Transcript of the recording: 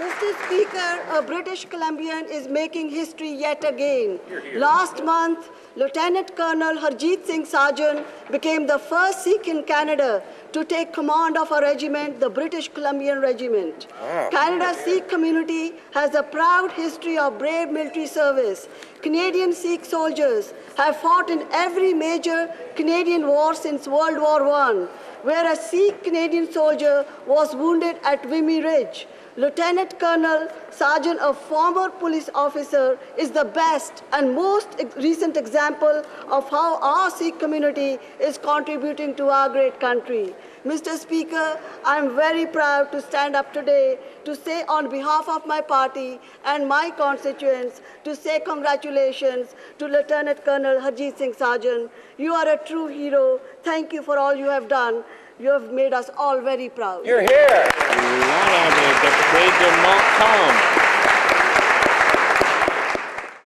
Absolutely. Mr. Speaker, a British Columbian is making history yet again. Last month, Lieutenant Colonel Harjit Singh Sajjan became the first Sikh in Canada to take command of a regiment, the British Columbian Regiment. Canada's Sikh community has a proud history of brave military service. Canadian Sikh soldiers have fought in every major Canadian war since World War I, where a Sikh Canadian soldier was wounded at Vimy Ridge. Lieutenant Colonel Sajjan, a former police officer, is the best and most recent example of how our Sikh community is contributing to our great country. Mr. Speaker, I am very proud to stand up today to say on behalf of my party and my constituents to say congratulations to Lieutenant Colonel Harjit Singh Sajjan. You are a true hero. Thank you for all you have done. You have made us all very proud. You're here. De Montcalm.